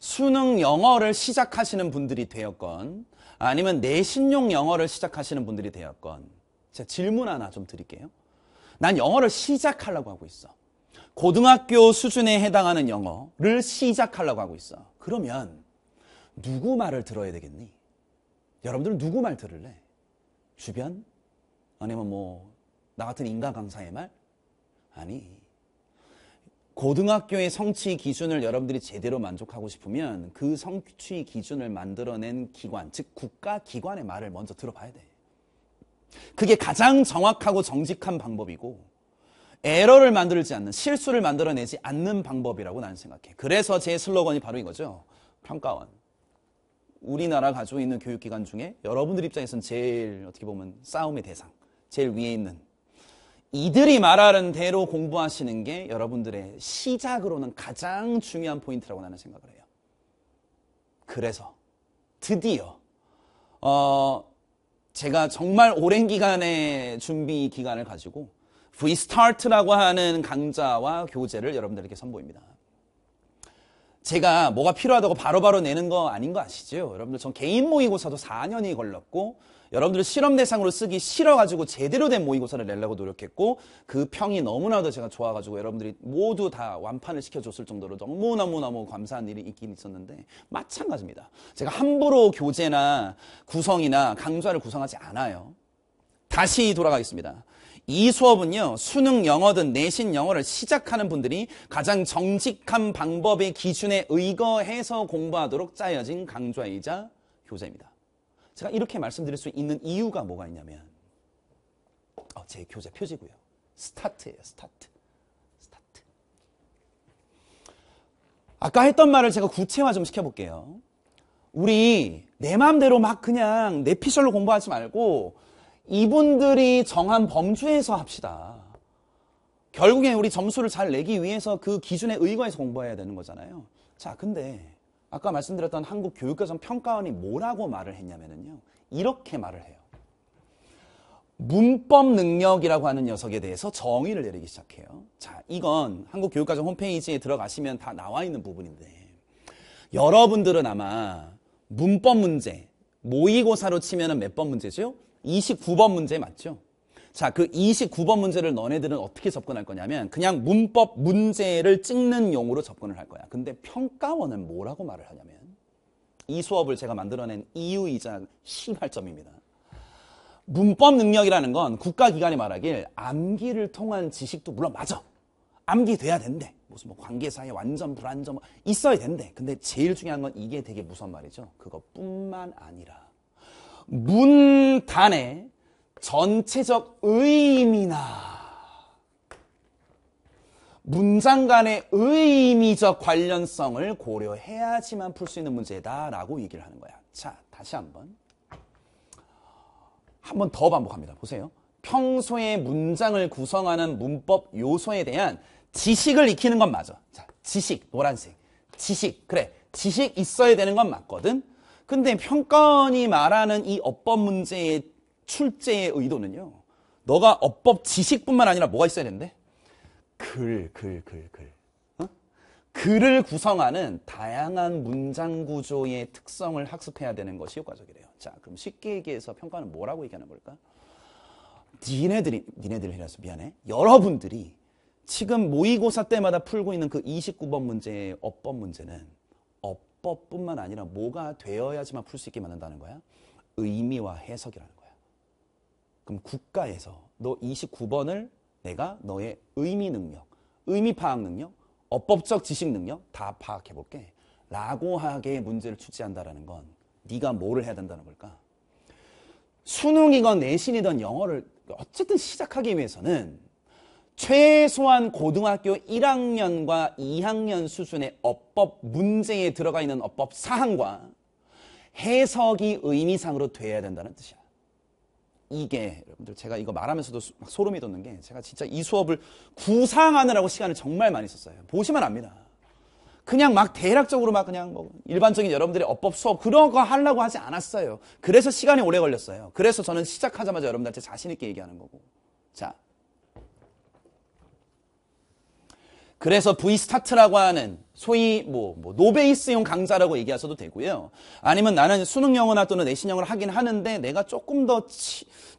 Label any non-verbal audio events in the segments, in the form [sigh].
수능 영어를 시작하시는 분들이 되었건 아니면 내신용 영어를 시작하시는 분들이 되었건 제가 질문 하나 좀 드릴게요. 난 영어를 시작하려고 하고 있어. 고등학교 수준에 해당하는 영어를 시작하려고 하고 있어. 그러면 누구 말을 들어야 되겠니? 여러분들은 누구 말 들을래? 주변? 아니면 뭐 나 같은 인간 강사의 말? 아니. 고등학교의 성취 기준을 여러분들이 제대로 만족하고 싶으면 그 성취 기준을 만들어낸 기관, 즉 국가 기관의 말을 먼저 들어봐야 돼. 그게 가장 정확하고 정직한 방법이고 에러를 만들지 않는 실수를 만들어내지 않는 방법이라고 나는 생각해. 그래서 제 슬로건이 바로 이거죠. 평가원. 우리나라 가지고 있는 교육기관 중에 여러분들 입장에서는 제일 어떻게 보면 싸움의 대상, 제일 위에 있는 이들이 말하는 대로 공부하시는 게 여러분들의 시작으로는 가장 중요한 포인트라고 나는 생각을 해요. 그래서 드디어 어 제가 정말 오랜 기간의 준비 기간을 가지고 Vstart라고 하는 강좌와 교재를 여러분들에게 선보입니다. 제가 뭐가 필요하다고 바로바로 바로 내는 거 아닌 거 아시죠? 여러분들 전 개인 모의고사도 4년이 걸렸고 여러분들 실험 대상으로 쓰기 싫어가지고 제대로 된 모의고사를 내려고 노력했고 그 평이 너무나도 제가 좋아가지고 여러분들이 모두 다 완판을 시켜줬을 정도로 너무너무너무 감사한 일이 있긴 있었는데 마찬가지입니다. 제가 함부로 교재나 구성이나 강좌를 구성하지 않아요. 다시 돌아가겠습니다. 이 수업은요, 수능 영어든 내신 영어를 시작하는 분들이 가장 정직한 방법의 기준에 의거해서 공부하도록 짜여진 강좌이자 교재입니다. 제가 이렇게 말씀드릴 수 있는 이유가 뭐가 있냐면, 어, 제 교재 표지고요. 스타트예요, 스타트. 스타트. 아까 했던 말을 제가 구체화 좀 시켜볼게요. 우리 내 마음대로 막 그냥 내 피셜로 공부하지 말고 이분들이 정한 범주에서 합시다. 결국엔 우리 점수를 잘 내기 위해서 그 기준에 의거해서 공부해야 되는 거잖아요. 자, 근데 아까 말씀드렸던 한국 교육과정 평가원이 뭐라고 말을 했냐면요. 이렇게 말을 해요. 문법 능력이라고 하는 녀석에 대해서 정의를 내리기 시작해요. 자, 이건 한국 교육과정 홈페이지에 들어가시면 다 나와 있는 부분인데 여러분들은 아마 문법 문제 모의고사로 치면 몇 번 문제죠? 29번 문제 맞죠? 자, 그 29번 문제를 너네들은 어떻게 접근할 거냐면 그냥 문법 문제를 찍는 용으로 접근을 할 거야. 근데 평가원은 뭐라고 말을 하냐면 이 수업을 제가 만들어낸 이유이자 시발점입니다. 문법 능력이라는 건 국가기관이 말하길 암기를 통한 지식도 물론 맞아. 암기돼야 된대. 무슨 뭐 관계사에 완전 불안전 뭐 있어야 된대. 근데 제일 중요한 건 이게 되게 무서운 말이죠. 그것뿐만 아니라 문단의 전체적 의미나 문장 간의 의미적 관련성을 고려해야지만 풀 수 있는 문제다라고 얘기를 하는 거야. 자, 다시 한번. 한번 더 반복합니다. 보세요. 평소에 문장을 구성하는 문법 요소에 대한 지식을 익히는 건 맞아. 자, 지식, 노란색. 지식. 그래. 지식 있어야 되는 건 맞거든. 근데 평가원이 말하는 이 어법 문제의 출제의 의도는요. 너가 어법 지식뿐만 아니라 뭐가 있어야 되는데? 글, 글, 글, 글. 어? 글을 구성하는 다양한 문장 구조의 특성을 학습해야 되는 것이 효과적이래요. 자, 그럼 쉽게 얘기해서 평가는 뭐라고 얘기하는 걸까? 니네들이, 니네들 이라서 미안해. 여러분들이 지금 모의고사 때마다 풀고 있는 그 29번 문제의 어법 문제는 문법뿐만 아니라 뭐가 되어야지만 풀 수 있게 만든다는 거야? 의미와 해석이라는 거야. 그럼 국가에서 너 29번을 내가 너의 의미 능력, 의미 파악 능력, 어법적 지식 능력 다 파악해 볼게. 라고 하게 문제를 출제한다라는 건 네가 뭐를 해야 된다는 걸까? 수능이건 내신이든 영어를 어쨌든 시작하기 위해서는 최소한 고등학교 1학년과 2학년 수준의 어법 문제에 들어가 있는 어법 사항과 해석이 의미상으로 돼야 된다는 뜻이야. 이게 여러분들 제가 이거 말하면서도 소름이 돋는 게 제가 진짜 이 수업을 구상하느라고 시간을 정말 많이 썼어요. 보시면 압니다. 그냥 막 대략적으로 막 그냥 뭐 일반적인 여러분들의 어법 수업 그런 거 하려고 하지 않았어요. 그래서 시간이 오래 걸렸어요. 그래서 저는 시작하자마자 여러분들한테 자신 있게 얘기하는 거고. 자, 그래서 V스타트라고 하는 소위 뭐, 뭐 노베이스용 강좌라고 얘기하셔도 되고요. 아니면 나는 수능 영어나 또는 내신 영어를 하긴 하는데 내가 조금 더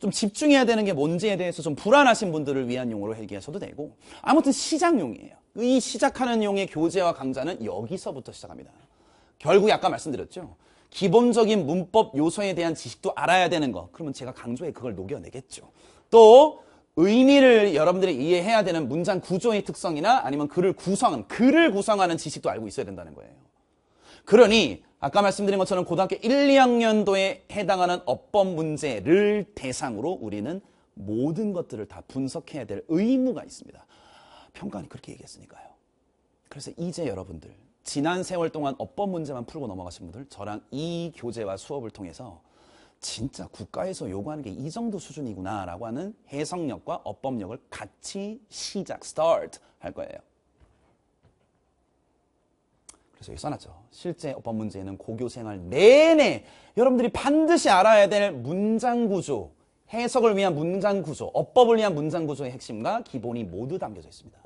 좀 집중해야 되는 게 뭔지에 대해서 좀 불안하신 분들을 위한 용어로 얘기하셔도 되고 아무튼 시작용이에요. 이 시작하는 용의 교재와 강좌는 여기서부터 시작합니다. 결국에 아까 말씀드렸죠. 기본적인 문법 요소에 대한 지식도 알아야 되는 거. 그러면 제가 강조에 그걸 녹여내겠죠. 또 의미를 여러분들이 이해해야 되는 문장 구조의 특성이나 아니면 글을 구성한 글을 구성하는 지식도 알고 있어야 된다는 거예요. 그러니 아까 말씀드린 것처럼 고등학교 1, 2학년도에 해당하는 어법 문제를 대상으로 우리는 모든 것들을 다 분석해야 될 의무가 있습니다. 평가원이 그렇게 얘기했으니까요. 그래서 이제 여러분들 지난 세월 동안 어법 문제만 풀고 넘어가신 분들 저랑 이 교재와 수업을 통해서 진짜 국가에서 요구하는 게 이 정도 수준이구나라고 하는 해석력과 어법력을 같이 시작, start 할 거예요. 그래서 여기 써놨죠. 실제 어법 문제는 고교 생활 내내 여러분들이 반드시 알아야 될 문장 구조, 해석을 위한 문장 구조, 어법을 위한 문장 구조의 핵심과 기본이 모두 담겨져 있습니다.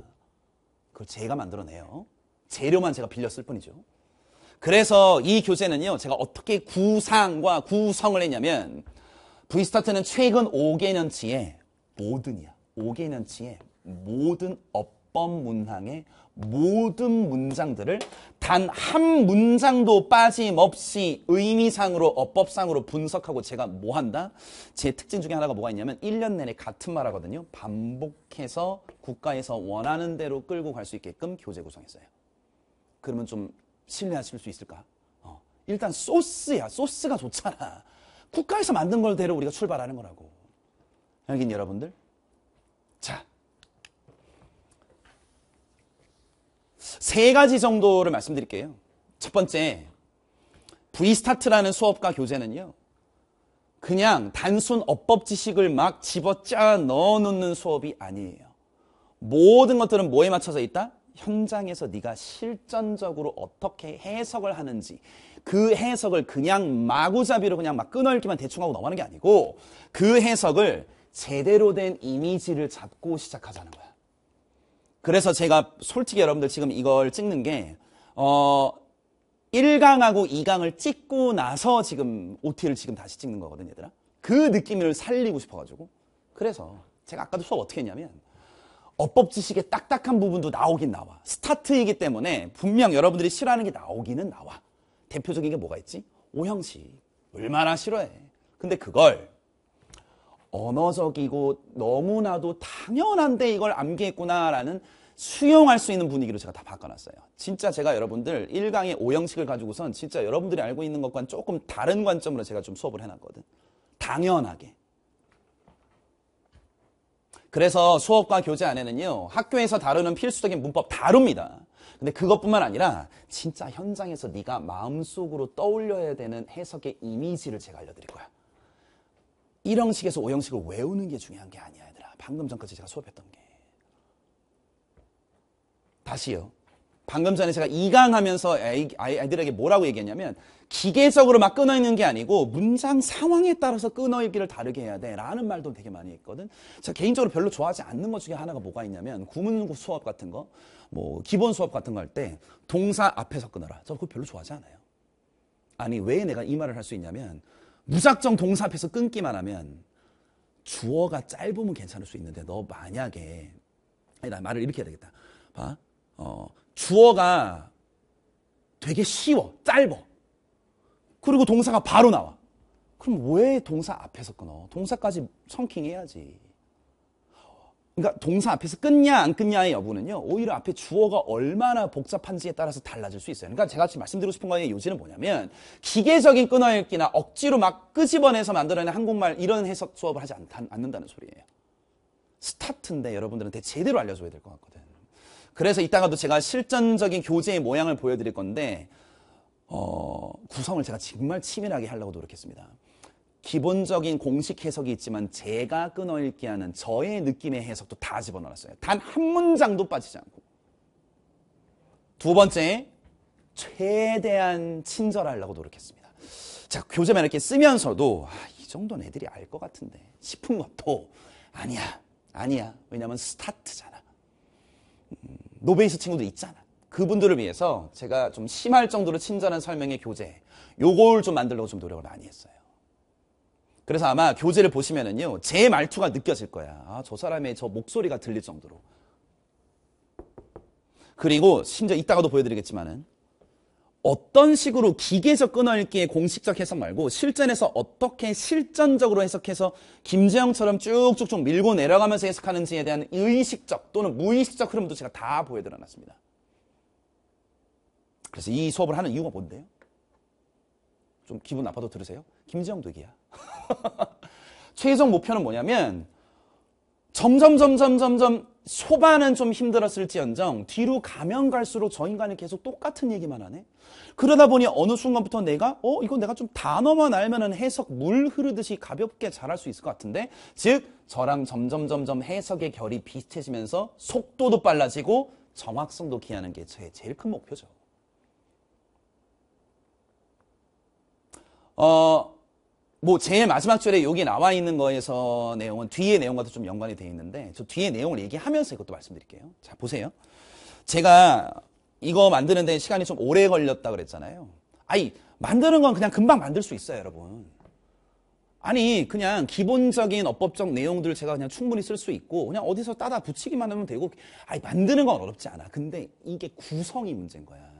그걸 제가 만들어내요. 재료만 제가 빌렸을 뿐이죠. 그래서 이 교재는요, 제가 어떻게 구상과 구성을 했냐면, V스타트는 최근 5개년치의 모든이야. 5개년치의 모든 어법 문항의 모든 문장들을 단 한 문장도 빠짐없이 의미상으로 어법상으로 분석하고 제가 뭐 한다? 제 특징 중에 하나가 뭐가 있냐면 1년 내내 같은 말 하거든요. 반복해서 국가에서 원하는 대로 끌고 갈 수 있게끔 교재 구성했어요. 그러면 좀 신뢰하실 수 있을까? 어. 일단 소스야. 소스가 좋잖아. 국가에서 만든 걸 대로 우리가 출발하는 거라고. 여긴 여러분들. 자. 세 가지 정도를 말씀드릴게요. 첫 번째, V스타트라는 수업과 교재는요. 그냥 단순 어법 지식을 막 집어짜 넣어놓는 수업이 아니에요. 모든 것들은 뭐에 맞춰져 있다? 현장에서 네가 실전적으로 어떻게 해석을 하는지 그 해석을 그냥 마구잡이로 그냥 막 끊어읽기만 대충 하고 넘어가는 게 아니고 그 해석을 제대로 된 이미지를 잡고 시작하자는 거야. 그래서 제가 솔직히 여러분들 지금 이걸 찍는 게 어, 1강하고 2강을 찍고 나서 지금 OT를 지금 다시 찍는 거거든, 얘들아. 그 느낌을 살리고 싶어가지고. 그래서 제가 아까도 수업 어떻게 했냐면 어법 지식의 딱딱한 부분도 나오긴 나와. 스타트이기 때문에 분명 여러분들이 싫어하는 게 나오기는 나와. 대표적인 게 뭐가 있지? 오형식. 얼마나 싫어해. 근데 그걸 언어적이고 너무나도 당연한데 이걸 암기했구나라는 수용할 수 있는 분위기로 제가 다 바꿔놨어요. 진짜 제가 여러분들 1강의 오형식을 가지고선 진짜 여러분들이 알고 있는 것과는 조금 다른 관점으로 제가 좀 수업을 해놨거든. 당연하게. 그래서 수업과 교재 안에는요, 학교에서 다루는 필수적인 문법 다룹니다. 근데 그것뿐만 아니라 진짜 현장에서 네가 마음속으로 떠올려야 되는 해석의 이미지를 제가 알려드릴 거야. 1형식에서 5형식을 외우는 게 중요한 게 아니야, 얘들아. 방금 전까지 제가 수업했던 게. 다시요. 방금 전에 제가 이강하면서 아이들에게 뭐라고 얘기했냐면 기계적으로 막 끊어 있는 게 아니고 문장 상황에 따라서 끊어 있기를 다르게 해야 돼 라는 말도 되게 많이 했거든. 제가 개인적으로 별로 좋아하지 않는 것 중에 하나가 뭐가 있냐면 구문 수업 같은 거. 뭐 기본 수업 같은 거 할 때 동사 앞에서 끊어라. 저 그거 별로 좋아하지 않아요. 아니 왜 내가 이 말을 할 수 있냐면 무작정 동사 앞에서 끊기만 하면 주어가 짧으면 괜찮을 수 있는데 너 만약에 아니 나 말을 이렇게 해야 되겠다. 봐. 어, 주어가 되게 쉬워, 짧어. 그리고 동사가 바로 나와. 그럼 왜 동사 앞에서 끊어? 동사까지 성킹 해야지. 그러니까 동사 앞에서 끊냐 안 끊냐의 여부는요. 오히려 앞에 주어가 얼마나 복잡한지에 따라서 달라질 수 있어요. 그러니까 제가 지금 말씀드리고 싶은 거의 요지는 뭐냐면 기계적인 끊어 읽기나 억지로 막 끄집어내서 만들어낸 한국말 이런 해석 수업을 하지 않, 않는다는 소리예요. 스타트인데 여러분들한테 제대로 알려줘야 될 것 같거든. 그래서 이따가도 제가 실전적인 교재의 모양을 보여드릴 건데 어, 구성을 제가 정말 치밀하게 하려고 노력했습니다. 기본적인 공식 해석이 있지만 제가 끊어읽기 하는 저의 느낌의 해석도 다 집어넣었어요. 단 한 문장도 빠지지 않고. 두 번째, 최대한 친절하려고 노력했습니다. 자, 교재만 이렇게 쓰면서도 아, 이 정도는 애들이 알 것 같은데 싶은 것도 아니야. 아니야. 왜냐면 스타트잖아. 노베이스 친구들 있잖아. 그분들을 위해서 제가 좀 심할 정도로 친절한 설명의 교재, 요걸 좀 만들려고 좀 노력을 많이 했어요. 그래서 아마 교재를 보시면은요, 제 말투가 느껴질 거야. 아, 저 사람의 저 목소리가 들릴 정도로. 그리고 심지어 이따가도 보여드리겠지만은 어떤 식으로 기계적 끊어읽기의 공식적 해석 말고 실전에서 어떻게 실전적으로 해석해서 김재영처럼 쭉쭉쭉 밀고 내려가면서 해석하는지에 대한 의식적 또는 무의식적 흐름도 제가 다 보여드려 놨습니다. 그래서 이 수업을 하는 이유가 뭔데요? 좀 기분 나빠도 들으세요. 김재영도 얘기야. [laughs] 최종 목표는 뭐냐면 점점 점점 점점 소반은 좀 힘들었을지언정 뒤로 가면 갈수록 저 인간이 계속 똑같은 얘기만 하네. 그러다 보니 어느 순간부터 내가 어 이건 내가 좀 단어만 알면은 해석 물 흐르듯이 가볍게 잘할 수 있을 것 같은데 즉 저랑 점점 점점 해석의 결이 비슷해지면서 속도도 빨라지고 정확성도 기하는 게 제 제일 큰 목표죠. 어, 뭐 제일 마지막 줄에 여기 나와 있는 거에서 내용은 뒤에 내용과도 좀 연관이 되어 있는데 저 뒤에 내용을 얘기하면서 이것도 말씀드릴게요. 자, 보세요. 제가 이거 만드는데 시간이 좀 오래 걸렸다 그랬잖아요. 아니, 만드는 건 그냥 금방 만들 수 있어요, 여러분. 아니, 그냥 기본적인 어법적 내용들을 제가 그냥 충분히 쓸 수 있고, 그냥 어디서 따다 붙이기만 하면 되고, 아니, 만드는 건 어렵지 않아. 근데 이게 구성이 문제인 거야.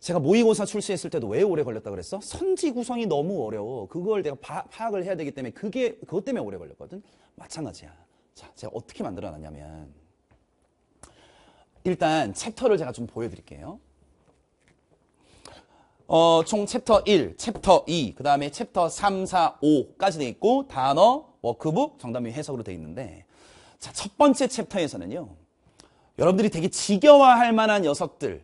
제가 모의고사 출시했을 때도 왜 오래 걸렸다 그랬어? 선지 구성이 너무 어려워. 그걸 내가 파, 악을 해야 되기 때문에 그게 그것 때문에 오래 걸렸거든. 마찬가지야. 자, 제가 어떻게 만들어 놨냐면 일단 챕터를 제가 좀 보여 드릴게요. 어, 총 챕터 1, 챕터 2, 그 다음에 챕터 3, 4, 5까지 돼 있고 단어, 워크북, 정답 및 해석으로 돼 있는데 자, 첫 번째 챕터에서는요. 여러분들이 되게 지겨워할 만한 녀석들을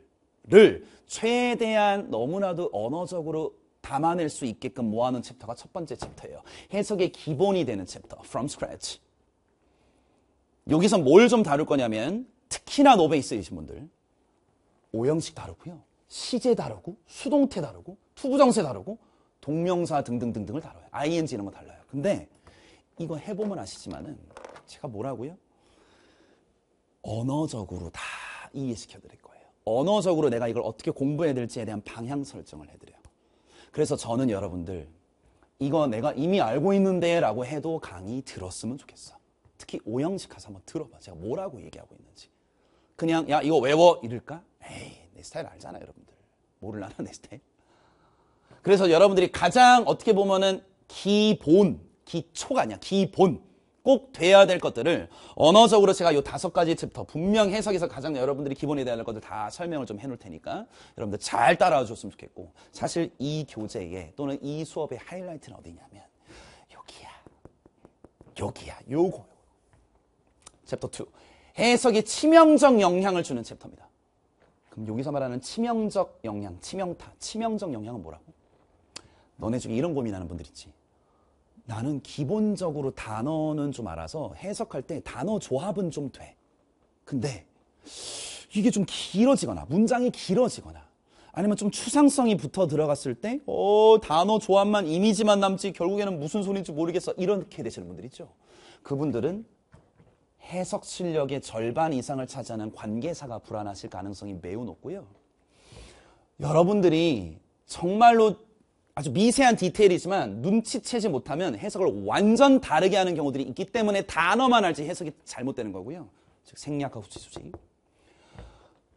최대한 너무나도 언어적으로 담아낼 수 있게끔 모아놓은 챕터가 첫 번째 챕터예요. 해석의 기본이 되는 챕터, from scratch. 여기서 뭘 좀 다룰 거냐면 특히나 노베이스이신 분들 오형식 다루고요. 시제 다루고 수동태 다루고 to부정사 다루고 동명사 등등등등을 다뤄요. ing 이런 거 다뤄요. 근데 이거 해보면 아시지만은 제가 뭐라고요? 언어적으로 다 이해시켜 드릴 거예요. 언어적으로 내가 이걸 어떻게 공부해야 될지에 대한 방향 설정을 해드려요. 그래서 저는 여러분들 이거 내가 이미 알고 있는데 라고 해도 강의 들었으면 좋겠어. 특히 오형식 가서 한번 들어봐. 제가 뭐라고 얘기하고 있는지. 그냥 야 이거 외워 이럴까? 에이 내 스타일 알잖아 여러분들. 모를라나 내 스타일. 그래서 여러분들이 가장 어떻게 보면은 기본, 기초가 아니야. 기본. 꼭 돼야 될 것들을 언어적으로 제가 이 다섯 가지 챕터 분명 해석에서 가장 여러분들이 기본이 돼야 할 것들 다 설명을 좀 해놓을 테니까 여러분들 잘 따라와 줬으면 좋겠고 사실 이 교재에 또는 이 수업의 하이라이트는 어디냐면 여기야 여기야 요거. 챕터 2 해석에 치명적 영향을 주는 챕터입니다. 그럼 여기서 말하는 치명적 영향 치명타 치명적 영향은 뭐라고? 너네 중에 이런 고민하는 분들 있지 나는 기본적으로 단어는 좀 알아서 해석할 때 단어 조합은 좀 돼. 근데 이게 좀 길어지거나 문장이 길어지거나 아니면 좀 추상성이 붙어 들어갔을 때 어, 단어 조합만 이미지만 남지 결국에는 무슨 소리인지 모르겠어 이렇게 되시는 분들 있죠. 그분들은 해석 실력의 절반 이상을 차지하는 관계사가 불안하실 가능성이 매우 높고요. 여러분들이 정말로 아주 미세한 디테일이지만 눈치채지 못하면 해석을 완전 다르게 하는 경우들이 있기 때문에 단어만 알지 해석이 잘못되는 거고요. 즉 생략하고 수지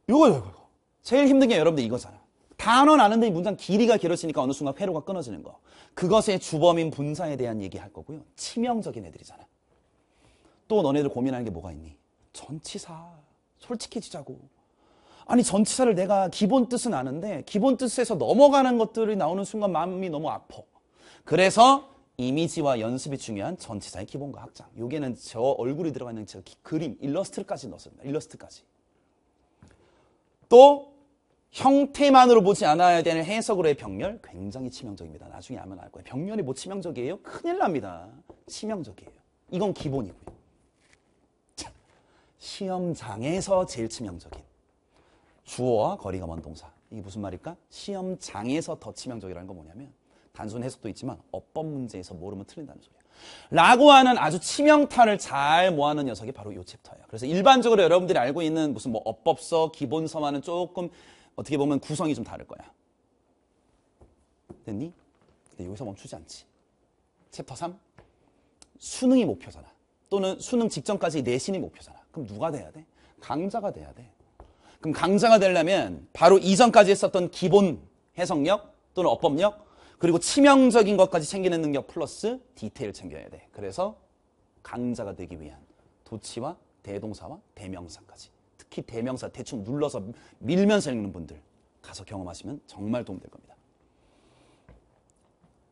요거 요거. 제일 힘든 게 여러분들 이거잖아. 단어는 아는데 문장 길이가 길어지니까 어느 순간 회로가 끊어지는 거. 그것의 주범인 분사에 대한 얘기 할 거고요. 치명적인 애들이잖아. 또 너네들 고민하는 게 뭐가 있니? 전치사. 솔직해지자고. 아니 전치사를 내가 기본 뜻은 아는데 기본 뜻에서 넘어가는 것들이 나오는 순간 마음이 너무 아파. 그래서 이미지와 연습이 중요한 전치사의 기본과 확장. 여기에는 저 얼굴이 들어가 있는 저 그림, 일러스트까지 넣었습니다. 일러스트까지. 또 형태만으로 보지 않아야 되는 해석으로의 병렬 굉장히 치명적입니다. 나중에 알면 알 거예요. 병렬이 뭐 치명적이에요? 큰일 납니다. 치명적이에요. 이건 기본이고요. 시험장에서 제일 치명적인 주어와 거리가 먼 동사. 이게 무슨 말일까? 시험장에서 더 치명적이라는 건 뭐냐면 단순 해석도 있지만 어법 문제에서 모르면 틀린다는 소리야. 라고 하는 아주 치명타를 잘 모아놓은 녀석이 바로 이 챕터예요. 그래서 일반적으로 여러분들이 알고 있는 무슨 뭐 어법서, 기본서와는 조금 어떻게 보면 구성이 좀 다를 거야. 됐니? 근데 여기서 멈추지 않지. 챕터 3. 수능이 목표잖아. 또는 수능 직전까지 내신이 목표잖아. 그럼 누가 돼야 돼? 강자가 돼야 돼. 그럼 강자가 되려면 바로 이전까지 했었던 기본 해석력 또는 어법력 그리고 치명적인 것까지 챙기는 능력 플러스 디테일 챙겨야 돼. 그래서 강자가 되기 위한 도치와 대동사와 대명사까지. 특히 대명사 대충 눌러서 밀면서 읽는 분들 가서 경험하시면 정말 도움될 겁니다.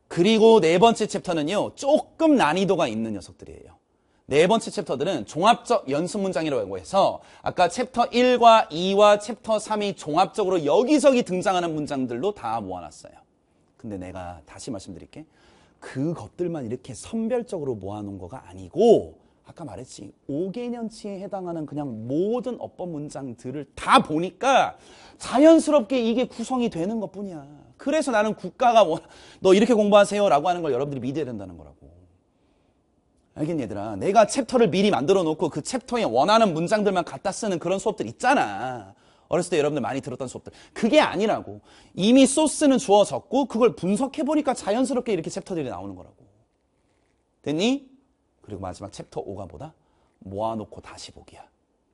그리고 네 번째 챕터는요. 조금 난이도가 있는 녀석들이에요. 네 번째 챕터들은 종합적 연습 문장이라고 해서 아까 챕터 1과 2와 챕터 3이 종합적으로 여기저기 등장하는 문장들로 다 모아놨어요. 근데 내가 다시 말씀드릴게. 그 것들만 이렇게 선별적으로 모아놓은 거가 아니고 아까 말했지 5개년치에 해당하는 그냥 모든 어법 문장들을 다 보니까 자연스럽게 이게 구성이 되는 것 뿐이야. 그래서 나는 국가가 뭐, 너 이렇게 공부하세요 라고 하는 걸 여러분들이 믿어야 된다는 거라고. 알겠니 얘들아? 내가 챕터를 미리 만들어 놓고 그 챕터에 원하는 문장들만 갖다 쓰는 그런 수업들 있잖아. 어렸을 때 여러분들 많이 들었던 수업들. 그게 아니라고. 이미 소스는 주어졌고 그걸 분석해 보니까 자연스럽게 이렇게 챕터들이 나오는 거라고. 됐니? 그리고 마지막 챕터 5가 뭐다? 모아놓고 다시 보기야.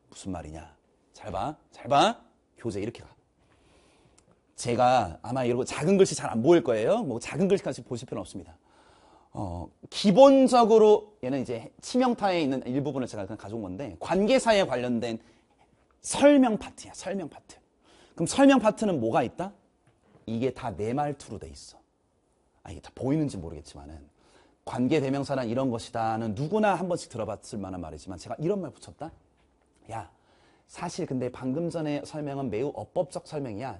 무슨 말이냐? 잘 봐. 잘 봐. 교재 이렇게 가. 제가 아마 이러고 작은 글씨 잘 안 보일 거예요. 뭐 작은 글씨까지 보실 필요는 없습니다. 어, 기본적으로 얘는 이제 치명타에 있는 일부분을 제가 그냥 가져온 건데 관계사에 관련된 설명 파트야. 설명 파트. 그럼 설명 파트는 뭐가 있다? 이게 다 내 말투로 돼 있어. 아, 이게 다 보이는지 모르겠지만은 관계 대명사란 이런 것이다는 누구나 한 번씩 들어봤을 만한 말이지만 제가 이런 말 붙였다. 야, 사실 근데 방금 전에 설명은 매우 어법적 설명이야.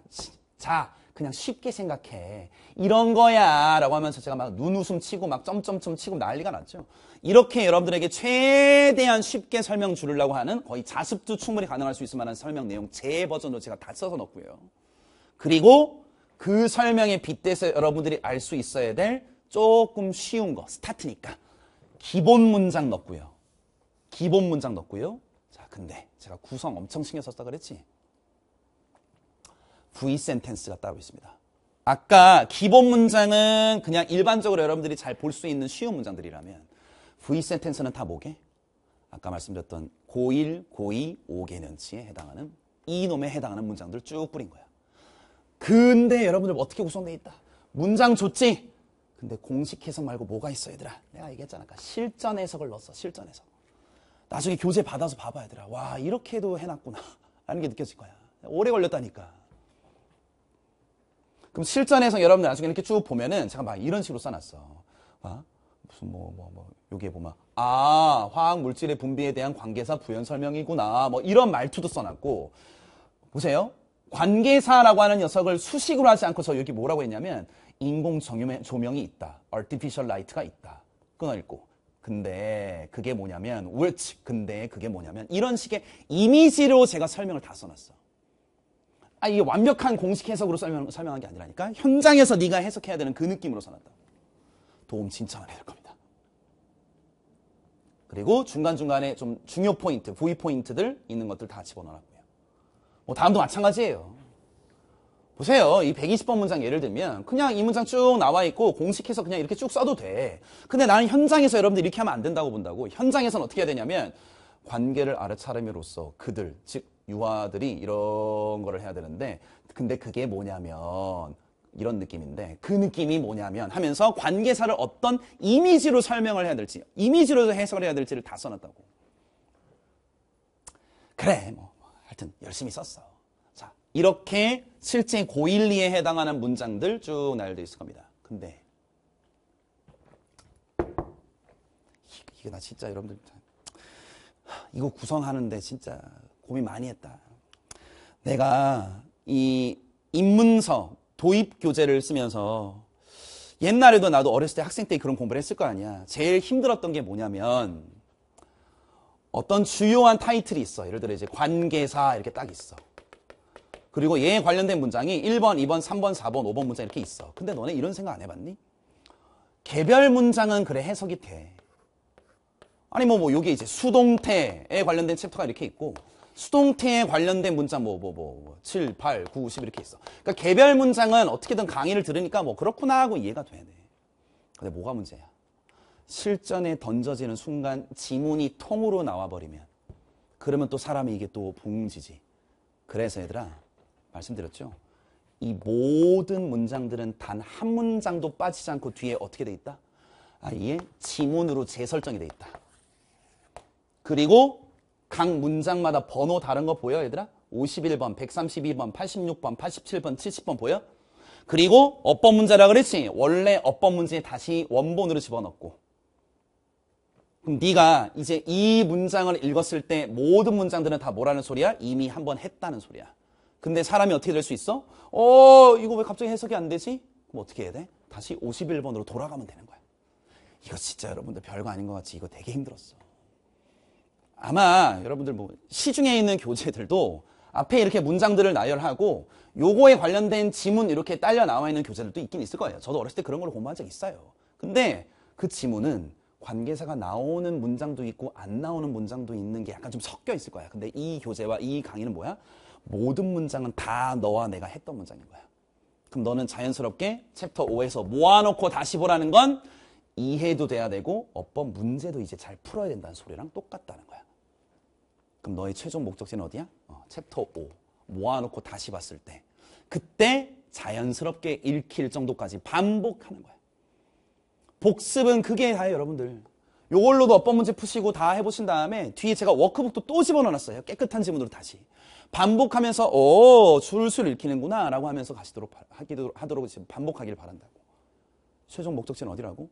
자, 그냥 쉽게 생각해. 이런 거야. 라고 하면서 제가 막 눈웃음 치고 막 점점점 치고 난리가 났죠. 이렇게 여러분들에게 최대한 쉽게 설명 주려고 하는 거의 자습도 충분히 가능할 수 있을 만한 설명 내용 제 버전으로 제가 다 써서 넣고요. 그리고 그 설명에 빗대서 여러분들이 알 수 있어야 될 조금 쉬운 거, 스타트니까. 기본 문장 넣고요. 기본 문장 넣고요. 자, 근데 제가 구성 엄청 신경 썼다 그랬지? V 센텐스가 따로 있습니다. 아까 기본 문장은 그냥 일반적으로 여러분들이 잘 볼 수 있는 쉬운 문장들이라면 V 센텐스는 다 뭐게? 아까 말씀드렸던 고1, 고2, 5개년치에 해당하는 이놈에 해당하는 문장들 쭉 뿌린 거야. 근데 여러분들 어떻게 구성되어 있다? 문장 좋지? 근데 공식 해석 말고 뭐가 있어 얘들아? 내가 얘기했잖아. 아까 실전 해석을 넣었어. 실전 해석. 나중에 교재 받아서 봐봐 얘들아. 와 이렇게도 해놨구나. [laughs] 라는 게 느껴질 거야. 오래 걸렸다니까. 그럼 실전에서 여러분들 나중에 이렇게 쭉 보면은 제가 막 이런 식으로 써놨어. 아, 무슨 뭐, 뭐, 뭐, 여기에 보면, 아, 화학 물질의 분비에 대한 관계사 부연 설명이구나. 뭐 이런 말투도 써놨고. 보세요. 관계사라고 하는 녀석을 수식으로 하지 않고 저 여기 뭐라고 했냐면, 인공 조명이 있다. artificial light가 있다. 끊어 읽고. 근데 그게 뭐냐면, which, 근데 그게 뭐냐면, 이런 식의 이미지로 제가 설명을 다 써놨어. 아, 이게 완벽한 공식 해석으로 설명, 설명한 게 아니라니까. 현장에서 네가 해석해야 되는 그 느낌으로 써놨다. 도움 진짜 많이 될 겁니다. 그리고 중간중간에 좀 중요 포인트, 부위 포인트들 있는 것들 다 집어넣었고요. 뭐 다음도 마찬가지예요. 보세요. 이 120번 문장 예를 들면 그냥 이 문장 쭉 나와 있고 공식해서 그냥 이렇게 쭉 써도 돼. 근데 나는 현장에서 여러분들 이렇게 하면 안 된다고 본다고. 현장에서는 어떻게 해야 되냐면 관계를 알아차림으로써 그들, 즉 유아들이 이런 거를 해야 되는데 근데 그게 뭐냐면 이런 느낌인데 그 느낌이 뭐냐면 하면서 관계사를 어떤 이미지로 설명을 해야 될지 이미지로 해석을 해야 될지를 다 써놨다고. 그래 뭐 하여튼 열심히 썼어. 자 이렇게 실제 고1, 2에 해당하는 문장들 쭉 나열되어 있을 겁니다. 근데 이게 나 진짜 여러분들 이거 구성하는데 진짜 고민 많이 했다. 내가 이 인문서 도입 교재를 쓰면서 옛날에도 나도 어렸을 때 학생 때 그런 공부를 했을 거 아니야. 제일 힘들었던 게 뭐냐면 어떤 주요한 타이틀이 있어. 예를 들어 이제 관계사 이렇게 딱 있어. 그리고 얘에 관련된 문장이 1번, 2번, 3번, 4번, 5번 문장 이렇게 있어. 근데 너네 이런 생각 안 해봤니? 개별 문장은 그래 해석이 돼. 아니 뭐뭐 여기 이제 수동태에 관련된 챕터가 이렇게 있고 수동태에 관련된 문장 뭐 뭐 뭐 7, 8, 9, 10 이렇게 있어. 그러니까 개별 문장은 어떻게든 강의를 들으니까 뭐 그렇구나 하고 이해가 돼. 근데 뭐가 문제야? 실전에 던져지는 순간 지문이 통으로 나와버리면 그러면 또 사람이 이게 또 붕지지. 그래서 얘들아 말씀드렸죠. 이 모든 문장들은 단 한 문장도 빠지지 않고 뒤에 어떻게 돼 있다? 아예 지문으로 재설정이 돼 있다. 그리고 각 문장마다 번호 다른 거 보여 얘들아? 51번, 132번, 86번, 87번, 70번 보여? 그리고 어법 문제라 그랬지? 원래 어법 문제에 다시 원본으로 집어넣고 그럼 네가 이제 이 문장을 읽었을 때 모든 문장들은 다 뭐라는 소리야? 이미 한 번 했다는 소리야. 근데 사람이 어떻게 될 수 있어? 어, 이거 왜 갑자기 해석이 안 되지? 그럼 어떻게 해야 돼? 다시 51번으로 돌아가면 되는 거야. 이거 진짜 여러분들 별거 아닌 것 같지? 이거 되게 힘들었어. 아마 여러분들 뭐 시중에 있는 교재들도 앞에 이렇게 문장들을 나열하고 요거에 관련된 지문 이렇게 딸려 나와 있는 교재들도 있긴 있을 거예요. 저도 어렸을 때 그런 걸 공부한 적 있어요. 근데 그 지문은 관계사가 나오는 문장도 있고 안 나오는 문장도 있는 게 약간 좀 섞여 있을 거야. 근데 이 교재와 이 강의는 뭐야? 모든 문장은 다 너와 내가 했던 문장인 거야. 그럼 너는 자연스럽게 챕터 5에서 모아놓고 다시 보라는 건 이해도 돼야 되고 어법 문제도 이제 잘 풀어야 된다는 소리랑 똑같다는 거야. 그럼 너의 최종 목적지는 어디야? 어, 챕터 5. 모아놓고 다시 봤을 때. 그때 자연스럽게 읽힐 정도까지 반복하는 거야. 복습은 그게 다예요, 여러분들. 요걸로도 어법 문제 푸시고 다 해보신 다음에 뒤에 제가 워크북도 또 집어넣어놨어요. 깨끗한 지문으로 다시. 반복하면서, 오, 술술 읽히는구나. 라고 하면서 가시도록, 하기도, 하도록 지금 반복하기를 바란다고. 최종 목적지는 어디라고?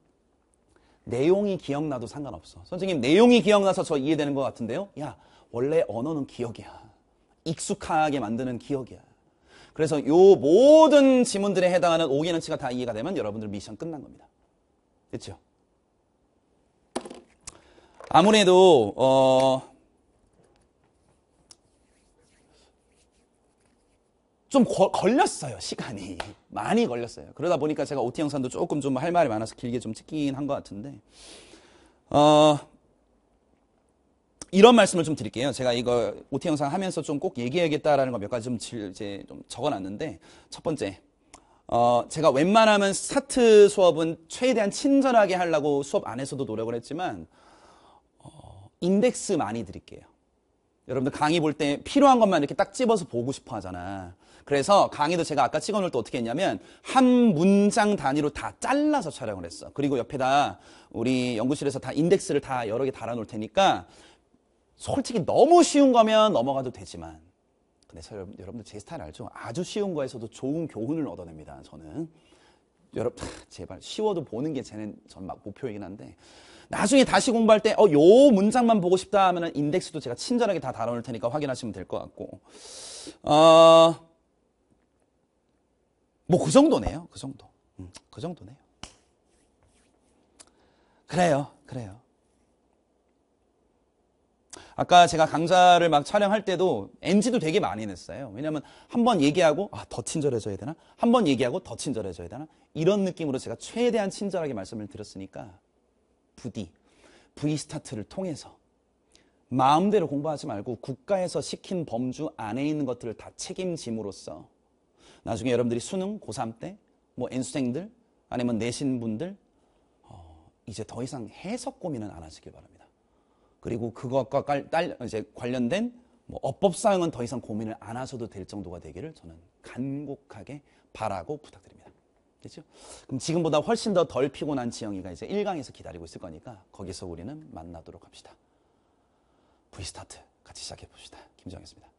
내용이 기억나도 상관없어. 선생님, 내용이 기억나서 저 이해되는 것 같은데요? 야, 원래 언어는 기억이야. 익숙하게 만드는 기억이야. 그래서 요 모든 지문들에 해당하는 5기능치가 다 이해가 되면 여러분들 미션 끝난 겁니다. 됐죠? 아무래도 어, 좀 거, 걸렸어요 시간이 많이 걸렸어요 그러다 보니까 제가 OT 영상도 조금 좀 할 말이 많아서 길게 좀 찍긴 한 것 같은데 어, 이런 말씀을 좀 드릴게요. 제가 이거 OT 영상 하면서 좀 꼭 얘기해야겠다라는 거 몇 가지 좀 이제 좀 적어놨는데 첫 번째, 어, 제가 웬만하면 스타트 수업은 최대한 친절하게 하려고 수업 안에서도 노력을 했지만 어, 인덱스 많이 드릴게요. 여러분들 강의 볼 때 필요한 것만 이렇게 딱 집어서 보고 싶어 하잖아. 그래서 강의도 제가 아까 찍어놓을 때 어떻게 했냐면 한 문장 단위로 다 잘라서 촬영을 했어. 그리고 옆에다 우리 연구실에서 다 인덱스를 다 여러 개 달아놓을 테니까 솔직히 너무 쉬운 거면 넘어가도 되지만 근데 저, 여러분들 제 스타일 알죠? 아주 쉬운 거에서도 좋은 교훈을 얻어냅니다. 저는 여러분 제발 쉬워도 보는 게 제는 전막 목표이긴 한데 나중에 다시 공부할 때 어 요 문장만 보고 싶다 하면은 인덱스도 제가 친절하게 다 다뤄놓을 테니까 확인하시면 될 것 같고 어 뭐 그 정도네요. 그 정도. 음, 그 정도네요. 그래요. 그래요. 아까 제가 강좌를 막 촬영할 때도 NG도 되게 많이 냈어요. 왜냐면 한 번 얘기하고 아, 더 친절해져야 되나? 한 번 얘기하고 더 친절해져야 되나? 이런 느낌으로 제가 최대한 친절하게 말씀을 드렸으니까 부디 V 스타트를 통해서 마음대로 공부하지 말고 국가에서 시킨 범주 안에 있는 것들을 다 책임짐으로써 나중에 여러분들이 수능 고3 때 뭐 N수생들 아니면 내신 분들 어, 이제 더 이상 해석 고민은 안 하시길 바랍니다. 그리고 그것과 딸, 이제 관련된 뭐 어법 사항은 더 이상 고민을 안 하셔도 될 정도가 되기를 저는 간곡하게 바라고 부탁드립니다. 됐죠? 그럼 지금보다 훨씬 더 덜 피곤한 지영이가 이제 1강에서 기다리고 있을 거니까 거기서 우리는 만나도록 합시다. V스타트 같이 시작해 봅시다. 김정했습니다.